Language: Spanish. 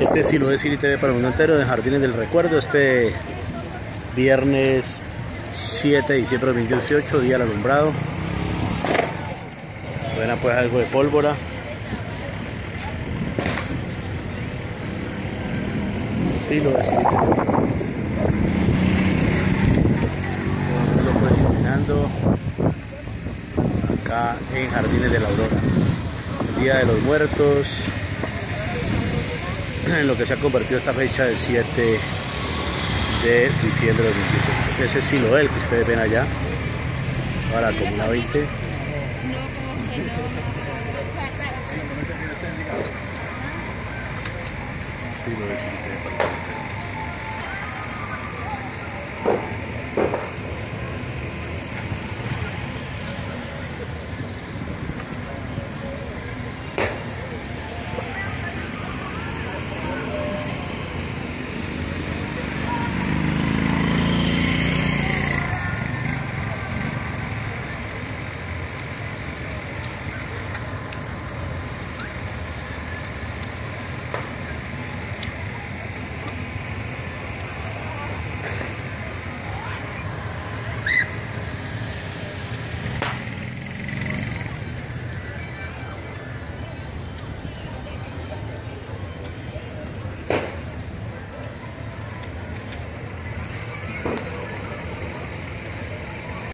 Este sí lo es City TV para mundo entero de Jardines del Recuerdo. Este viernes 7 de diciembre de 2018, día del alumbrado. Suena pues algo de pólvora. Sí lo es City TV. caminando acá en Jardines de la Aurora. Día de los Muertos, en lo que se ha convertido esta fecha del 7 de diciembre de 2018. Ese es Siloel que ustedes ven allá, para la Comuna 20. Siloel, si ustedes